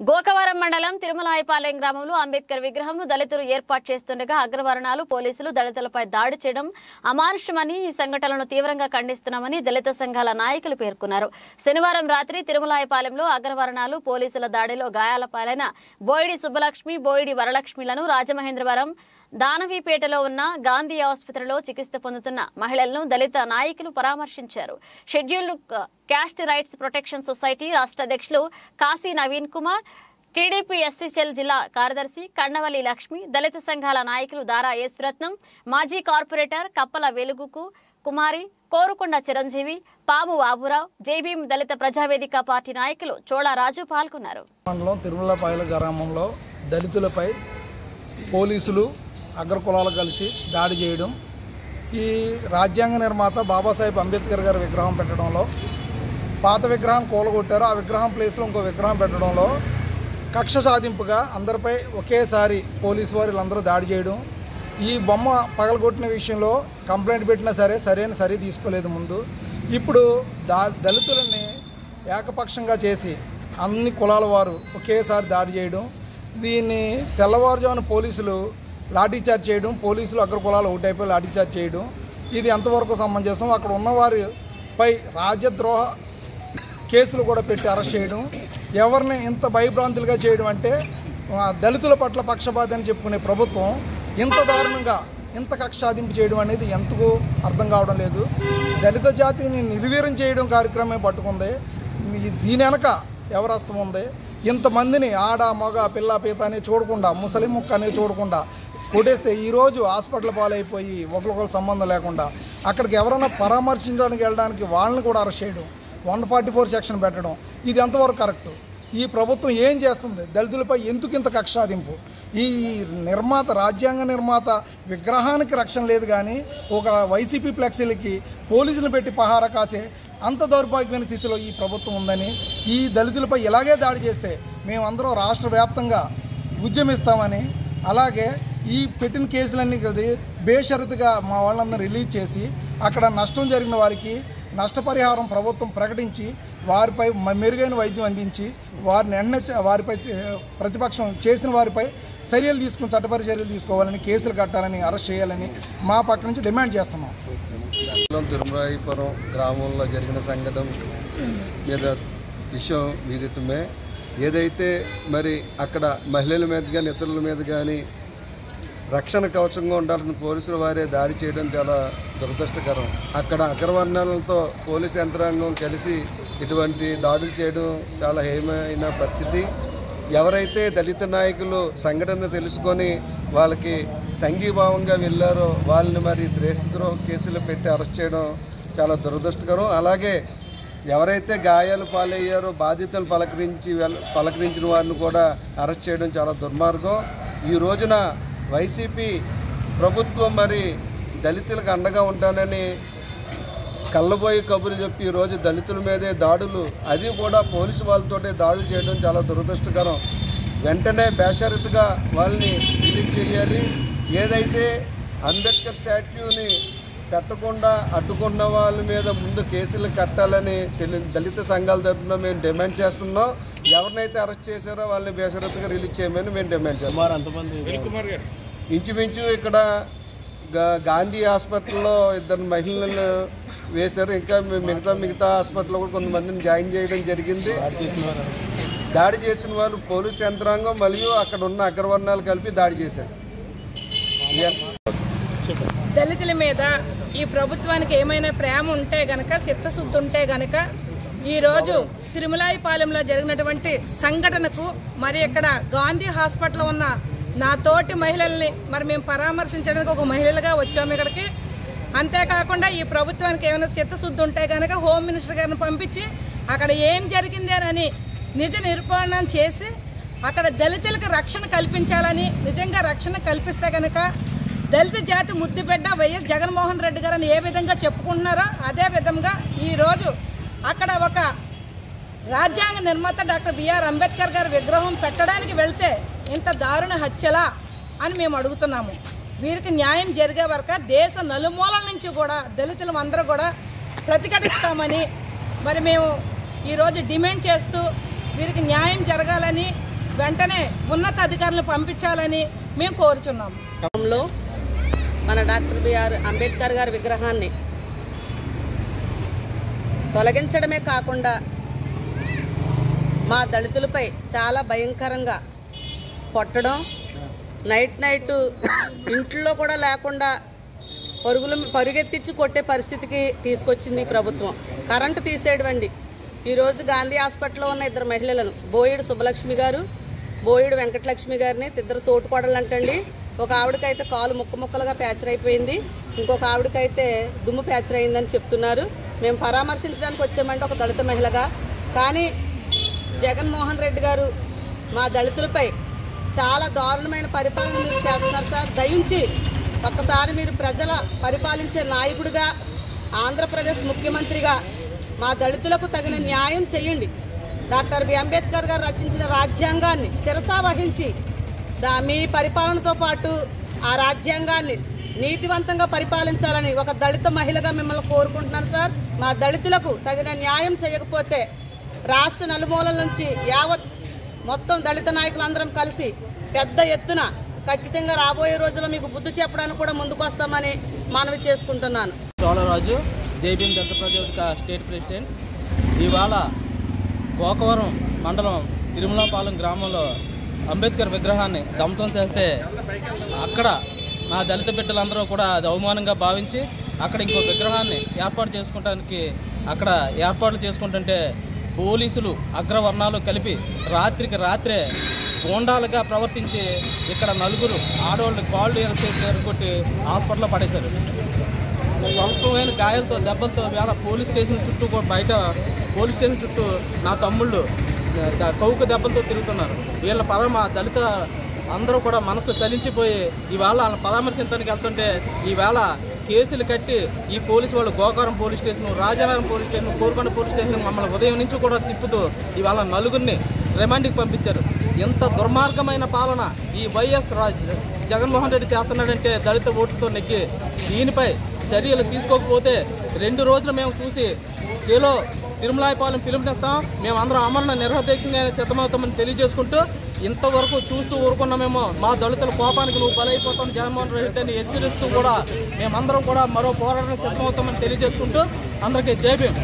గోకవరం మండలం తిరుమలాయపాలెం గ్రామంలో అంబేద్కర్ విగ్రహంను దళితులు ఏర్పాటు చేస్తుండగా అగ్రవర్ణాలు పోలీసులు దళితులపై దాడి చేయడం అమానుషమని ఈ సంఘటనలను తీవ్రంగా ఖండిస్తున్నామని దళిత సంఘాల నాయకులు పేర్కొన్నారు. శనివారం రాత్రి తిరుమలాయపాలెంలో అగ్రవర్ణాలు పోలీసుల దాడిలో గాయాల పాలైన బోయిడి సుబ్బలక్ష్మి బోయిడి వరలక్ష్మిలను రాజమహేంద్రవరం దానవీపేటలో ఉన్న గాంధీ ఆసుపత్రిలో చికిత్స పొందుతున్న మహిళలను దళిత నాయకులు పరామర్శించారు. Scheduled caste rights protection society రాష్ట్ర అధ్యక్షులు Kasi Naveen Kumar TDP SC cell జిల్లా కార్యదర్శి కండవల్లి లక్ష్మి దళిత సంఘాల నాయకులు దారా యేసురత్నం మాజీ కార్పొరేటర్ కప్పల వెలుగుకు కుమారి కోరుకొండ చిరంజీవి పాము బాబురావు జేబీఎం దళిత ప్రజావేదిక పార్టీ నాయకులు చోళ రాజు పాల్గొన్నారు. మండలం తిరుమలపాయల గ్రామంలో దళితులపై పోలీసులు అగ్రకులాలు కలిసి దాడి చేయడం ఈ రాజ్యాంగ నిర్మాత బాబాసాహెబ్ అంబేద్కర్ గారి విగ్రహం పెట్టడంలో పాత విగ్రహం కూలగొట్టారు ఆ విగ్రహం ప్లేస్లో ఇంకో విగ్రహం పెట్టడంలో కక్ష సాధింపుగా అందరిపై ఒకేసారి పోలీసు వారు వీళ్ళందరూ దాడి చేయడం ఈ బొమ్మ పగలగొట్టిన విషయంలో కంప్లైంట్ పెట్టినా సరే సరైన సరి తీసుకోలేదు ముందు. ఇప్పుడు దా దళితులని ఏకపక్షంగా చేసి అన్ని కులాల వారు ఒకేసారి దాడి చేయడం దీన్ని తెల్లవారుజామున పోలీసులు లాఠీచార్జ్ చేయడం పోలీసులు అగ్ర కులాలు ఒకటైపోయి లాఠీచార్జ్ చేయడం ఇది ఎంతవరకు సమంజసం? అక్కడ ఉన్నవారిపై రాజ్యద్రోహ కేసులు కూడా పెట్టి అరెస్ట్ చేయడం ఎవరిని ఇంత భయభ్రాంతులుగా చేయడం అంటే దళితుల పట్ల పక్షపాతి అని చెప్పుకునే ప్రభుత్వం ఇంత దారుణంగా ఇంత కక్షాధింపు చేయడం అనేది ఎంతకు అర్థం కావడం లేదు. దళిత జాతిని నిర్వీర్యం చేయడం కార్యక్రమే పట్టుకుంది. దీని వెనక ఎవరస్తం ఉంది? ఇంతమందిని ఆడ మగ పిల్ల పీత అనే చూడకుండా ముసలిం ముక్క అనేది చూడకుండా కొట్టేస్తే ఈరోజు హాస్పిటల్ పాలైపోయి ఒకరికొకరు సంబంధం లేకుండా అక్కడికి ఎవరైనా పరామర్శించడానికి వెళ్ళడానికి వాళ్ళని కూడా అరెస్ట్ చేయడం వన్ ఫార్టీ ఫోర్ సెక్షన్ పెట్టడం ఇది ఎంతవరకు కరెక్ట్? ఈ ప్రభుత్వం ఏం చేస్తుంది? దళితులపై ఎందుకు ఇంత కక్ష సాధింపు ఈ నిర్మాత రాజ్యాంగ నిర్మాత విగ్రహానికి రక్షణ లేదు కానీ ఒక వైసీపీ ఫ్లెక్సీలకి పోలీసులు పెట్టి పహార కాసే అంత దౌర్భాగ్యమైన స్థితిలో ఈ ప్రభుత్వం ఉందని ఈ దళితులపై ఇలాగే దాడి చేస్తే మేమందరం రాష్ట్ర వ్యాప్తంగా ఉద్యమిస్తామని అలాగే ఈ పెట్టిన కేసులన్నీ కలిసి బేషరతుగా మా వాళ్ళందరూ రిలీజ్ చేసి అక్కడ నష్టం జరిగిన వారికి నష్టపరిహారం ప్రభుత్వం ప్రకటించి వారిపై మ- మెరుగైన వైద్యం అందించి వారిని వెంటనే వారిపై ప్రతిపక్షం చేసిన వారిపై చర్యలు తీసుకుని చట్టపరి చర్యలు తీసుకోవాలని కేసులు కట్టాలని అరెస్ట్ చేయాలని మా పక్క నుంచి డిమాండ్ చేస్తున్నాం. తిరుమరాయిపురం గ్రామంలో జరిగిన సంఘటన మీద విషయం విదితమే. ఏదైతే మరి అక్కడ మహిళల మీద కానీ ఇతరుల మీద కానీ రక్షణ కవచంగా ఉండాల్సిన పోలీసుల వారే దాడి చేయడం చాలా దురదృష్టకరం. అక్కడ అగ్రవర్ణాలతో పోలీసు యంత్రాంగం కలిసి ఇటువంటి దాడులు చేయడం చాలా హేమైన పరిస్థితి. ఎవరైతే దళిత నాయకులు సంఘటన తెలుసుకొని వాళ్ళకి సంఘీభావంగా వెళ్ళారో వాళ్ళని మరి దేశద్రోహ కేసులు పెట్టి అరెస్ట్ చేయడం చాలా దురదృష్టకరం. అలాగే ఎవరైతే గాయాలు పాలయ్యారో బాధితులను పలకరించి పలకరించిన వారిని కూడా అరెస్ట్ చేయడం చాలా దుర్మార్గం. ఈ రోజున వైసీపీ ప్రభుత్వం మరి దళితులకు అండగా ఉంటానని కళ్ళబోయి కబుర్లు చెప్పి ఈరోజు దళితుల మీదే దాడులు. అది కూడా పోలీసు వాళ్ళతోటే దాడులు చేయడం చాలా దురదృష్టకరం. వెంటనే బేషరతుగా వాళ్ళని రిలీజ్ చేయాలి. ఏదైతే అంబేద్కర్ స్టాట్యూని పెట్టకుండా అడ్డుకున్న వాళ్ళ మీద ముందు కేసులు కట్టాలని తెలి దళిత సంఘాల తరఫున మేము డిమాండ్ చేస్తున్నాం. ఎవరినైతే అరెస్ట్ చేశారో వాళ్ళని బేషరతుగా రిలీజ్ చేయమని మేము డిమాండ్ చేస్తున్నాం. ఇంచుమించు ఇక్కడ గా- గాంధీ హాస్పిటల్లో ఇద్దరు మహిళలను వేశారు. ఇంకా మిగతా మిగతా హాస్పిటల్లో కూడా కొంతమందిని జాయిన్ చేయడం జరిగింది. దాడి చేసిన వారు పోలీస్ యంత్రాంగం మరియు అక్కడ ఉన్న అగ్రవర్ణాలు కలిపి దాడి చేశారు. దళితుల మీద ఈ ప్రభుత్వానికి ఏమైనా ప్రేమ ఉంటే గనక చిత్తశుద్ధి ఉంటే గనక ఈరోజు తిరుమలాయిపాలెంలో జరిగినటువంటి సంఘటనకు మరి ఇక్కడ గాంధీ హాస్పిటల్ ఉన్న నా తోటి మహిళల్ని మరి మేము పరామర్శించడానికి ఒక మహిళలుగా వచ్చాము ఇక్కడికి. అంతేకాకుండా ఈ ప్రభుత్వానికి ఏమైనా చిత్తశుద్ధి ఉంటే కనుక హోమ్ మినిస్టర్ గారిని పంపించి అక్కడ ఏం జరిగింది అని నిజ నిరూపణ చేసి అక్కడ దళితులకు రక్షణ కల్పించాలని నిజంగా రక్షణ కల్పిస్తే కనుక దళిత జాతి ముద్దుబిడ్డ వైఎస్ జగన్మోహన్ రెడ్డి గారు ఏ విధంగా చెప్పుకుంటున్నారో అదే విధంగా ఈరోజు అక్కడ ఒక రాజ్యాంగ నిర్మాత డాక్టర్ బిఆర్ అంబేద్కర్ గారి విగ్రహం పెట్టడానికి వెళ్తే ఇంత దారుణ హత్యలా అని మేము అడుగుతున్నాము. వీరికి న్యాయం జరిగే వరకు దేశ నలుమూలల నుంచి కూడా దళితులు అందరూ కూడా ప్రతిఘటిస్తామని మరి మేము ఈరోజు డిమాండ్ చేస్తూ వీరికి న్యాయం జరగాలని వెంటనే ఉన్నత అధికారులను పంపించాలని మేము కోరుచున్నాము. గ్రామంలో మన డాక్టర్ బిఆర్ అంబేద్కర్ గారి విగ్రహాన్ని తొలగించడమే కాకుండా మా దళితులపై చాలా భయంకరంగా కొట్టడం నైట్ నైట్ ఇంట్లో కూడా లేకుండా పరుగులు పరుగెత్తించి కొట్టే పరిస్థితికి తీసుకొచ్చింది ప్రభుత్వం. కరెంటు తీసేయడండి ఈరోజు గాంధీ హాస్పిటల్లో ఉన్న ఇద్దరు మహిళలను బోయిడు శుభలక్ష్మి గారు బోయిడు వెంకటలక్ష్మి గారిని ఇద్దరు తోటుకోడలంటండి. ఒక ఆవిడకైతే కాలు ముక్క ముక్కలుగా ప్యాచర్ అయిపోయింది. ఇంకొక ఆవిడకైతే దుమ్ము ప్యాచర్ అయిందని చెప్తున్నారు. మేము పరామర్శించడానికి వచ్చామంటే ఒక దళిత మహిళగా. కానీ జగన్మోహన్ రెడ్డి గారు మా దళితులపై చాలా దారుణమైన పరిపాలన మీరు చేస్తున్నారు సార్. దయించి ఒక్కసారి మీరు ప్రజల పరిపాలించే నాయకుడిగా ఆంధ్రప్రదేశ్ ముఖ్యమంత్రిగా మా దళితులకు తగిన న్యాయం చేయండి. Doctor B. అంబేద్కర్ గారు రచించిన రాజ్యాంగాన్ని శిరసా వహించి దా మీ పరిపాలనతో పాటు ఆ రాజ్యాంగాన్ని నీతివంతంగా పరిపాలించాలని ఒక దళిత మహిళగా మిమ్మల్ని కోరుకుంటున్నాను సార్. మా దళితులకు తగిన న్యాయం చేయకపోతే రాష్ట్ర నలుమూలల నుంచి యావత్ మొత్తం దళిత నాయకులందరం కలిసి పెద్ద ఎత్తున ఖచ్చితంగా రాబోయే రోజుల్లో మీకు బుద్ధి చెప్పడానికి కూడా ముందుకు వస్తామని మనవి చేసుకుంటున్నాను. చోళరాజు జైబీఎం దళిత స్టేట్ ప్రెసిడెంట్. ఇవాళ గోకవరం మండలం తిరుమలపాలెం గ్రామంలో అంబేద్కర్ విగ్రహాన్ని ధ్వంసం చేస్తే అక్కడ మా దళిత బిడ్డలందరూ కూడా అది అవమానంగా భావించి అక్కడ ఇంకో విగ్రహాన్ని ఏర్పాటు చేసుకోవడానికి అక్కడ ఏర్పాట్లు చేసుకుంటుంటే పోలీసులు అగ్రవర్ణాలు కలిపి రాత్రికి రాత్రే గోండాలుగా ప్రవర్తించి ఇక్కడ నలుగురు ఆడవాళ్ళు కాళ్ళు ఎరచేసి కొట్టి హాస్పిటల్లో పడేశారు. స్వల్పమైన గాయాలతో దెబ్బలతో వేళ పోలీస్ స్టేషన్ చుట్టూ కూడా బయట పోలీస్ స్టేషన్ చుట్టూ నా తమ్ముళ్ళు కౌకు దెబ్బలతో తిరుగుతున్నారు. వీళ్ళ పరమ దళిత అందరూ కూడా మనసు చలించిపోయి ఈవేళ వాళ్ళని పరామర్శించడానికి వెళ్తుంటే ఈవేళ కేసులు కట్టి ఈ పోలీసు వాళ్ళు Gokaram police station Rajanagaram police station Korukonda police station మమ్మల్ని ఉదయం నుంచి కూడా తిప్పుతూ ఇవాళ నలుగురిని రిమాండ్కి పంపించారు. ఎంత దుర్మార్గమైన పాలన ఈ వైఎస్ జగన్మోహన్ రెడ్డి చేస్తున్నాడంటే దళిత ఓటుతో నెగ్గి దీనిపై చర్యలు తీసుకోకపోతే రెండు రోజులు మేము చూసి చేలో తిరుమలాయపాలెం పిలుపునిస్తాం మేము అందరం అమరణ నిర్వహించిన సిద్ధమవుతామని తెలియజేసుకుంటూ ఇంతవరకు చూస్తూ ఊరుకున్నామేమో మా దళితుల కోపానికి నువ్వు బలైపోతాం జగన్మోహన్ రెడ్డి అని హెచ్చరిస్తూ కూడా మేమందరం కూడా మరో పోరాటానికి సిద్ధమవుతామని తెలియజేసుకుంటూ అందరికీ జై భీమ్.